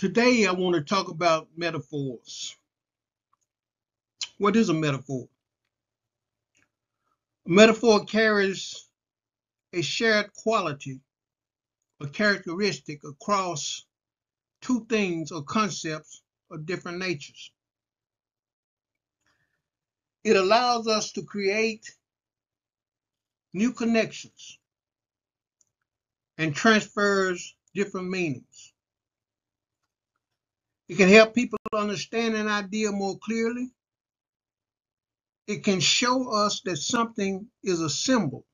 Today, I want to talk about metaphors. What is a metaphor? A metaphor carries a shared quality, a characteristic across two things or concepts of different natures. It allows us to create new connections and transfers different meanings. It can help people understand an idea more clearly. It can show us that something is a symbol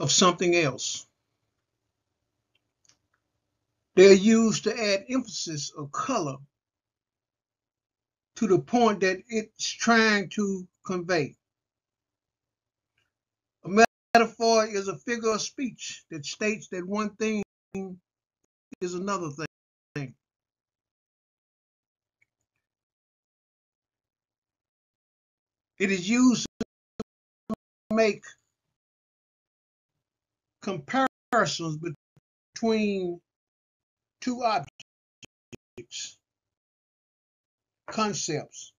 of something else. They're used to add emphasis or color to the point that it's trying to convey. A metaphor is a figure of speech that states that one thing is another thing. It is used to make comparisons between two objects, concepts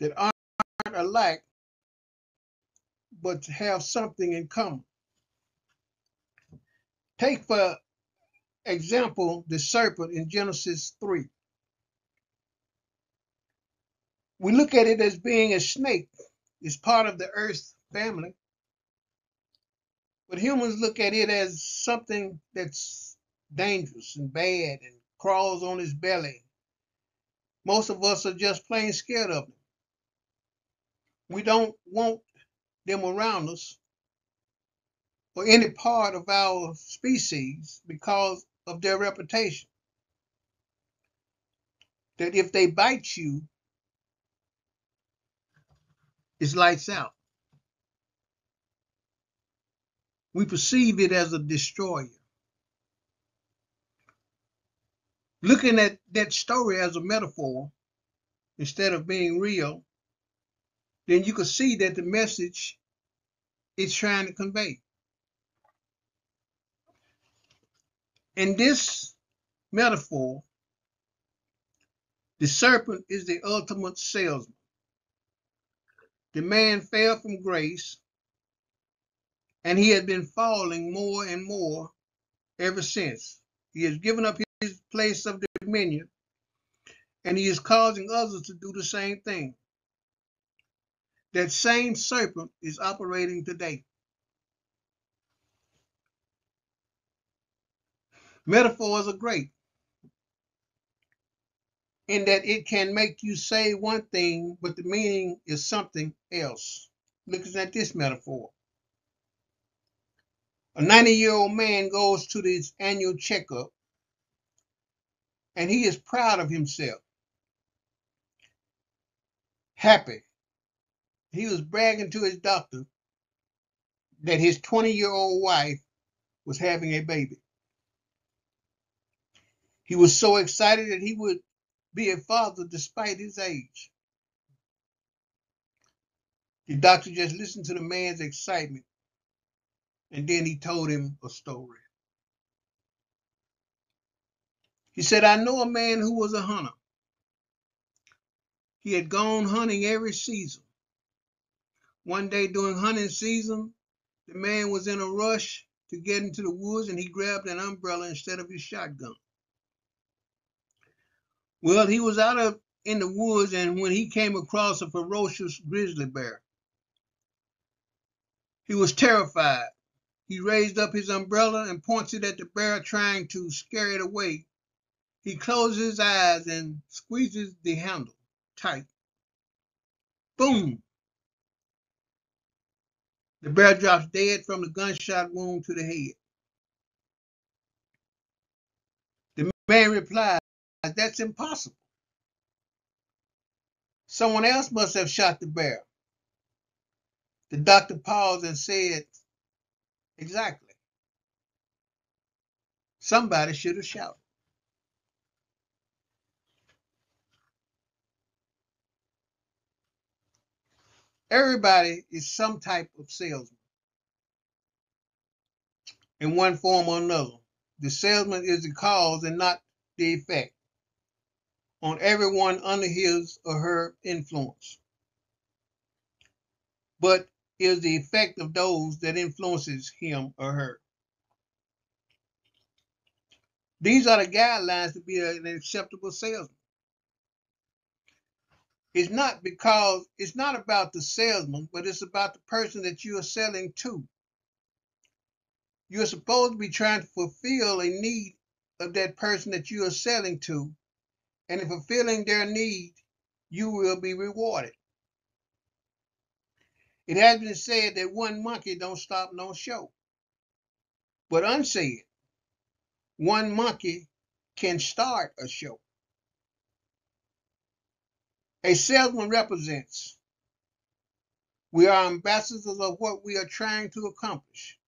that aren't alike but have something in common. Take for example, the serpent in Genesis 3. We look at it as being a snake. It's part of the earth family. But humans look at it as something that's dangerous and bad and crawls on its belly. Most of us are just plain scared of them. We don't want them around us or any part of our species because of their reputation. That if they bite you, it's lights out. We perceive it as a destroyer. looking at that story as a metaphor instead of being real, then you can see that the message it's trying to convey. In this metaphor, the serpent is the ultimate salesman. The man fell from grace, and he had been falling more and more ever since. He has given up his place of dominion, and he is causing others to do the same thing. That same serpent is operating today. Metaphors are great in that it can make you say one thing, but the meaning is something else. Looking at this metaphor. A 90 year old man goes to his annual checkup and he is proud of himself. Happy he was bragging to his doctor that his 20 year old wife was having a baby. He was so excited that he would be a father despite his age. The doctor just listened to the man's excitement and then he told him a story. He said, I know a man who was a hunter. He had gone hunting every season. One day during hunting season, the man was in a rush to get into the woods and he grabbed an umbrella instead of his shotgun. Well, he was out of in the woods and when he came across a ferocious grizzly bear, he was terrified. He raised up his umbrella and pointed at the bear, trying to scare it away. He closes his eyes and squeezes the handle tight. Boom! The bear drops dead from the gunshot wound to the head. The man That's impossible. Someone else must have shot the bear. The doctor paused and said, Exactly. Somebody should have shouted. Everybody is some type of salesman in one form or another. The salesman is the cause and not the effect on everyone under his or her influence, but is the effect of those that influences him or her. These are the guidelines to be an acceptable salesman. It's not because it's not about the salesman, but it's about the person that you are selling to. You're supposed to be trying to fulfill a need of that person that you are selling to. And in fulfilling their need, you will be rewarded. It has been said that one monkey don't stop no show. But unsaid, one monkey can start a show. A salesman represents. We are ambassadors of what we are trying to accomplish.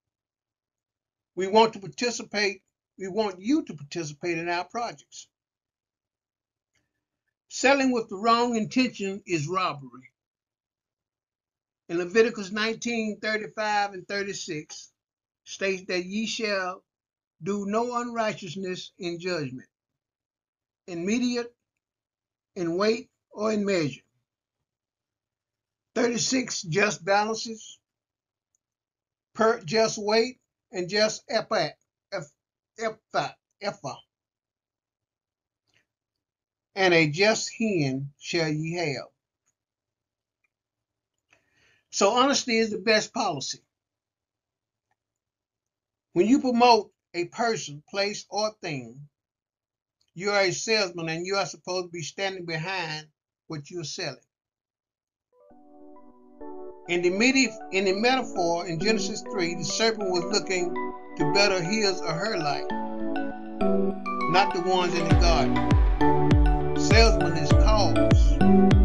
We want to participate, we want you to participate in our projects. Selling with the wrong intention is robbery. In Leviticus 19 35 and 36 states that ye shall do no unrighteousness in judgment, immediate, in weight, or in measure. 36 just balances per just weight and just ephah, ephah, ephah. And a just hin shall ye have. So honesty is the best policy. When you promote a person, place, or thing, you are a salesman and you are supposed to be standing behind what you're selling. In the, medi- in the metaphor in Genesis 3, the serpent was looking to better his or her life, not the ones in the garden. Salesman is cause.